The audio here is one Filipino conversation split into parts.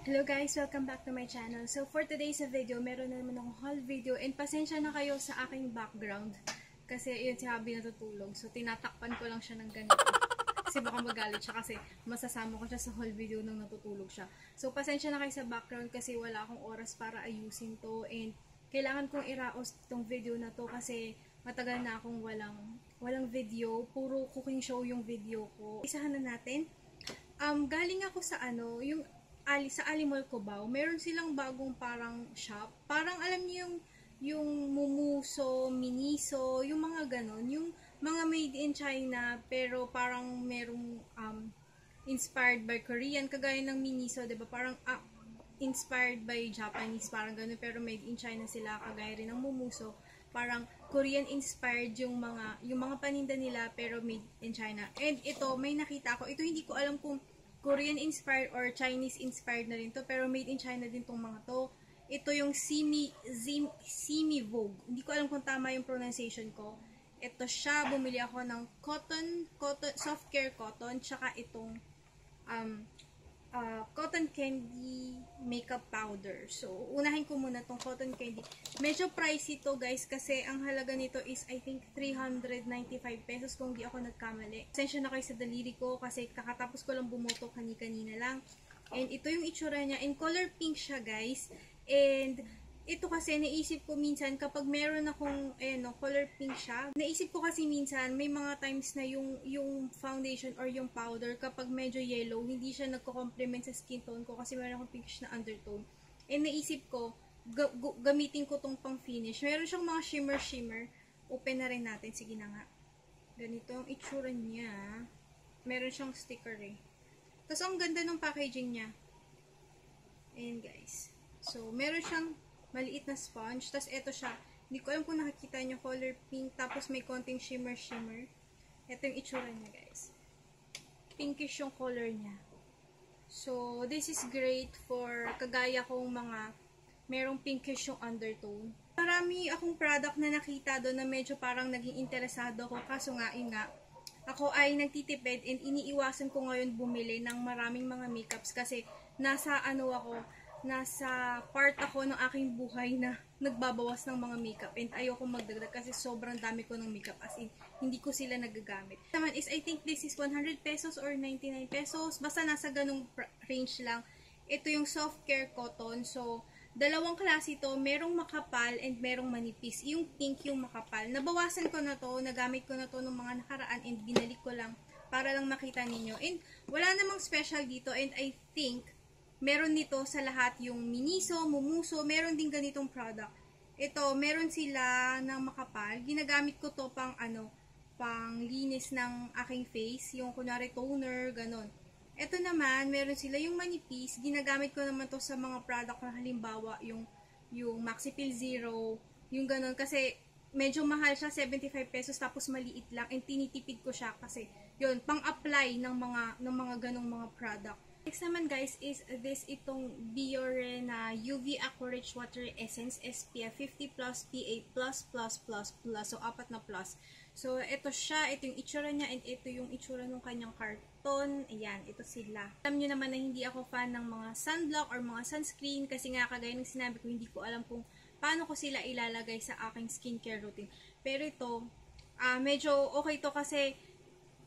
Hello guys! Welcome back to my channel. So for today's video, meron na naman akong haul video and pasensya na kayo sa aking background. Kasi yun si Habi natutulog. So tinatakpan ko lang siya ng ganito. Kasi baka magalit siya kasi masasama ko siya sa haul video nung natutulog siya. So pasensya na kayo sa background kasi wala akong oras para ayusin to and kailangan kong iraos tong video na to kasi matagal na akong walang walang video. Puro cooking show yung video ko. Isahan na natin. Um, galing ako sa ano, yung Ali, sa Alimol Cubao, meron silang bagong parang shop. Parang alam niyo yung yung mumuso, miniso, yung mga ganon, yung mga made in China pero parang merong um, inspired by Korean kagaya ng miniso, 'di ba? Parang ah, inspired by Japanese, parang ganun pero made in China sila kagaya rin ng mumuso. Parang Korean inspired yung mga yung mga paninda nila pero made in China. And ito may nakita ko. Ito hindi ko alam kung Korean-inspired or Chinese-inspired na rin to, pero made in China din tong mga to. Ito yung Simi, Zim, Simi Vogue. Hindi ko alam kung tama yung pronunciation ko. Ito siya, bumili ako ng cotton, cotton soft care cotton, tsaka itong um, uh, cotton candy makeup powder. So, unahin ko muna tong cotton candy. Medyo pricey to guys kasi ang halaga nito is I think 395 pesos kung di ako nagkamali. Sensya na kayo sa daliri ko kasi kakatapos ko lang bumoto kani-kanina lang. And ito yung itsura niya. In color pink siya guys. And ito kasi naisip ko minsan kapag meron akong eh no, color pink siya, naisip ko kasi minsan may mga times na yung yung foundation or yung powder kapag medyo yellow, hindi siya nagko-complement sa skin tone ko kasi meron akong pinkish na undertone. And naisip ko ga- gamitin ko tong pang finish. Meron siyang mga shimmer shimmer. Open na rin natin. Sige na nga. Ganito ang itsura niya. Meron siyang sticker eh. Tapos ang ganda ng packaging niya. Ayan guys. So, meron siyang maliit na sponge. Tapos, ito siya. Hindi ko alam kung nakikita niyo color pink. Tapos, may konting shimmer-shimmer. Ito yung itsura niya, guys. Pinkish yung color niya. So, this is great for kagaya kong mga merong pinkish yung undertone. Marami akong product na nakita doon na medyo parang naging interesado ko. Kaso nga, yun nga, ako ay nagtitipid and iniiwasan ko ngayon bumili ng maraming mga makeups kasi nasa ano ako, nasa part ako ng aking buhay na nagbabawas ng mga makeup and ayoko magdagdag kasi sobrang dami ko ng makeup as in hindi ko sila nagagamit. Naman is I think this is 100 pesos or 99 pesos basta nasa ganung range lang. Ito yung soft care cotton so dalawang klase ito, merong makapal and merong manipis. Yung pink yung makapal. Nabawasan ko na to, nagamit ko na to ng mga nakaraan and binalik ko lang para lang makita ninyo. And wala namang special dito and I think meron nito sa lahat yung Miniso, Mumuso, meron din ganitong product. Ito, meron sila ng makapal. Ginagamit ko to pang ano, pang linis ng aking face, yung kunwari toner, ganon. Ito naman, meron sila yung manipis. Ginagamit ko naman to sa mga product na halimbawa yung yung Maxipil Zero, yung ganon kasi medyo mahal siya, 75 pesos tapos maliit lang and tinitipid ko siya kasi yun, pang-apply ng mga ng mga ganong mga product. Next naman guys is this itong Biore na UV Aqua Rich Water Essence SPF 50 plus PA plus plus plus plus so apat na plus. So ito siya, ito yung itsura niya and ito yung itsura ng kanyang karton. Ayan, ito sila. Alam niyo naman na hindi ako fan ng mga sunblock or mga sunscreen kasi nga kagaya ng sinabi ko hindi ko alam kung paano ko sila ilalagay sa aking skincare routine. Pero ito, uh, medyo okay to kasi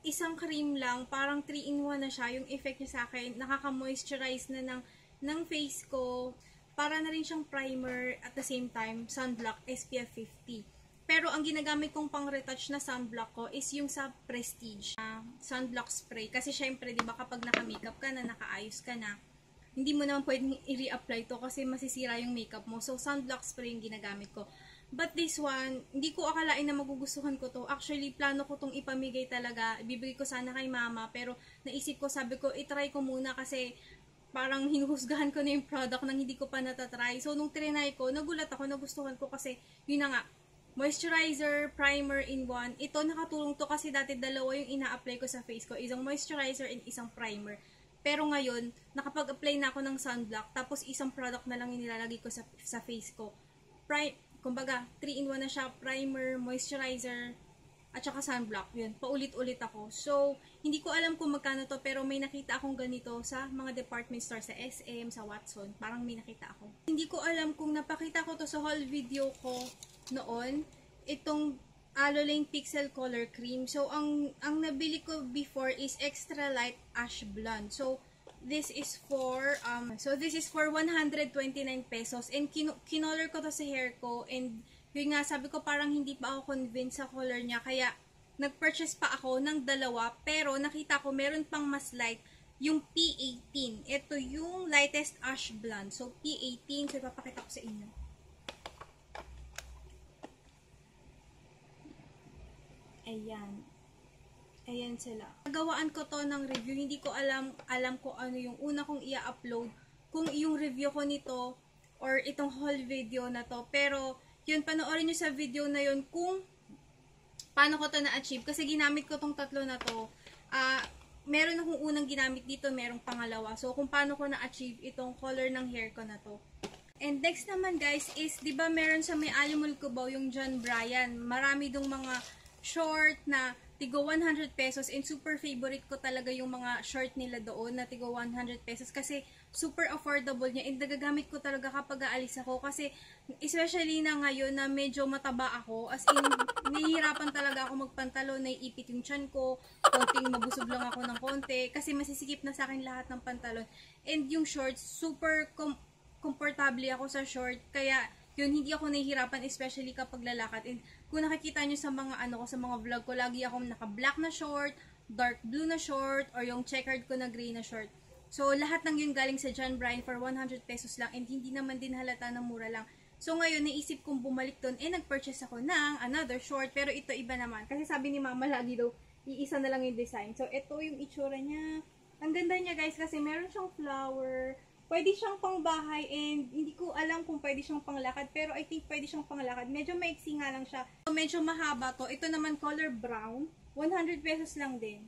isang cream lang, parang 3-in-1 na siya. Yung effect niya sa akin, nakaka-moisturize na ng, ng face ko. Para na rin siyang primer at the same time, sunblock SPF 50. Pero ang ginagamit kong pang retouch na sunblock ko is yung sa Prestige uh, sunblock spray. Kasi syempre, di ba kapag naka-makeup ka na, nakaayos ka na, hindi mo naman pwedeng i-reapply to kasi masisira yung makeup mo. So, sunblock spray yung ginagamit ko. But this one, hindi ko akalain na magugustuhan ko to. Actually, plano ko tong ipamigay talaga. Ibibigay ko sana kay mama. Pero naisip ko, sabi ko, itry ko muna kasi parang hinuhusgahan ko na yung product nang hindi ko pa natatry. So, nung trinay ko, nagulat ako, nagustuhan ko kasi, yun na nga, moisturizer, primer in one. Ito, nakatulong to kasi dati dalawa yung ina-apply ko sa face ko. Isang moisturizer and isang primer. Pero ngayon, nakapag-apply na ako ng sunblock, tapos isang product na lang yung nilalagay ko sa, sa face ko. Pri kumbaga, 3-in-1 na siya, primer, moisturizer, at saka sunblock. Yun, paulit-ulit ako. So, Hindi ko alam kung magkano to, pero may nakita akong ganito sa mga department store, sa SM, sa Watson. Parang may nakita ako. Hindi ko alam kung napakita ko to sa haul video ko noon. Itong Alolane Pixel Color Cream. So, ang, ang nabili ko before is Extra Light Ash Blonde. So, this is for, um, so this is for 129 pesos. And kin- kinolor ko to sa hair ko. And yun nga, sabi ko parang hindi pa ako convinced sa color niya. Kaya, nag-purchase pa ako ng dalawa, pero nakita ko meron pang mas light, yung P18. Ito yung lightest ash blonde. So, P18. So, ipapakita ko sa inyo. Ayan. Ayan sila. Nagawaan ko to ng review. Hindi ko alam, alam ko ano yung una kong i-upload. Kung yung review ko nito, or itong whole video na to. Pero, yun, panoorin nyo sa video na yun kung paano ko to na-achieve. Kasi ginamit ko tong tatlo na to. Ah, meron akong unang ginamit dito, merong pangalawa. So, kung paano ko na-achieve itong color ng hair ko na to. And next naman guys is, di ba meron sa may Alimul Cubao yung John Bryan. Marami dong mga short na tigo 100 pesos and super favorite ko talaga yung mga short nila doon na tigo 100 pesos kasi super affordable niya and nagagamit ko talaga kapag aalis ako kasi especially na ngayon na medyo mataba ako as in nahihirapan talaga ako magpantalo naiipit yung chan ko konting mabusog lang ako ng konti kasi masisikip na sa akin lahat ng pantalon. And yung shorts super com- komportable ako sa short kaya yun, hindi ako nahihirapan, especially kapag lalakad. And kung nakikita nyo sa mga ano ko, sa mga vlog ko, lagi akong naka-black na short, dark blue na short, or yung checkered ko na gray na short. So, lahat ng yun galing sa John Bryan for 100 pesos lang and hindi naman din halata na mura lang. So, ngayon, naisip kong bumalik doon, eh, nag-purchase ako ng another short, pero ito iba naman. Kasi sabi ni mama lagi daw, iisa na lang yung design. So, ito yung itsura niya. Ang ganda niya, guys, kasi meron siyang flower, pwede siyang pangbahay and hindi ko alam kung pwede siyang panglakad pero I think pwede siyang panglakad. Medyo maiksi nga lang siya. So, medyo mahaba to. Ito naman color brown. 100 pesos lang din.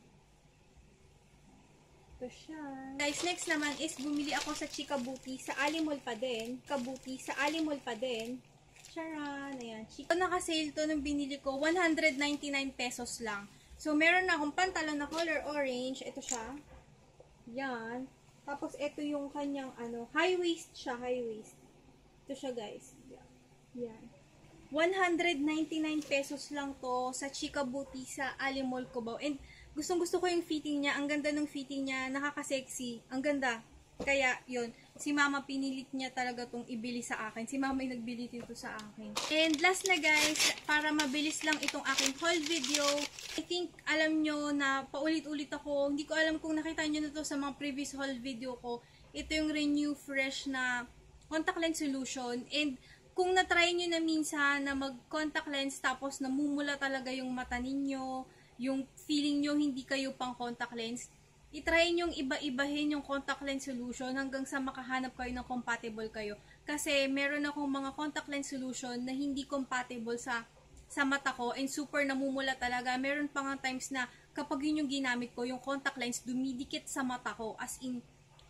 Ito siya. Guys, next naman is bumili ako sa Chika Booty sa Alimol pa din. Kabuti sa Alimol pa din. Charan! Ayan. Chika. Naka-sale to nung binili ko. 199 pesos lang. So, meron na akong pantalon na color orange. Ito siya. Yan. Tapos, ito yung kanyang, ano, high waist siya, high waist. Ito siya, guys. Yan. 199 pesos lang to sa Chika Booty sa Alimol Cubao. And, gustong gusto ko yung fitting niya. Ang ganda ng fitting niya. Nakaka-sexy. Ang ganda. Kaya, yun. Si mama pinilit niya talaga tong ibili sa akin. Si mama yung nagbili dito sa akin. And last na guys, para mabilis lang itong aking haul video. I think alam nyo na paulit-ulit ako. Hindi ko alam kung nakita nyo na to sa mga previous haul video ko. Ito yung Renew Fresh na contact lens solution. And kung na-try nyo na minsan na mag-contact lens tapos namumula talaga yung mata ninyo, yung feeling nyo hindi kayo pang contact lens, itry nyong iba-ibahin yung contact lens solution hanggang sa makahanap kayo ng compatible kayo. Kasi meron akong mga contact lens solution na hindi compatible sa sa mata ko and super namumula talaga. Meron pa nga times na kapag yun yung ginamit ko, yung contact lens dumidikit sa mata ko as in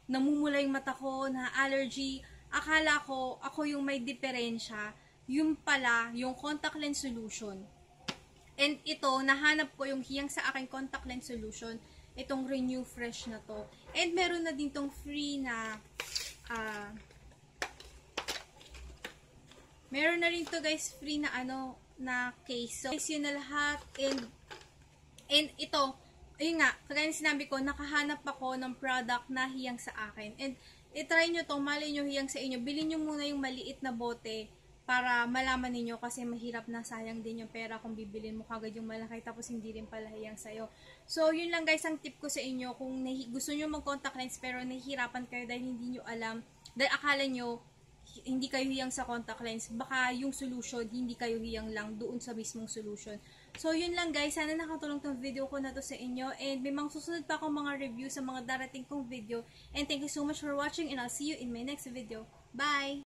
namumula yung mata ko, na allergy. Akala ko ako yung may diferensya. Yung pala, yung contact lens solution. And ito, nahanap ko yung hiyang sa aking contact lens solution itong Renew Fresh na to. And meron na din tong free na uh, meron na rin to guys free na ano na case. So, guys, yun na lahat. And, and ito, ayun nga, kagaya sinabi ko, nakahanap ako ng product na hiyang sa akin. And, itry nyo to, mali nyo hiyang sa inyo. Bilhin nyo muna yung maliit na bote para malaman ninyo kasi mahirap na sayang din yung pera kung bibilin mo kagad yung malaki tapos hindi rin pala hiyang sa'yo. So, yun lang guys ang tip ko sa inyo kung gusto nyo mag-contact lens pero nahihirapan kayo dahil hindi nyo alam, dahil akala nyo hindi kayo hiyang sa contact lens, baka yung solution, hindi kayo hiyang lang doon sa mismong solution. So, yun lang guys. Sana nakatulong tong video ko na to sa inyo. And may mga susunod pa akong mga review sa mga darating kong video. And thank you so much for watching and I'll see you in my next video. Bye!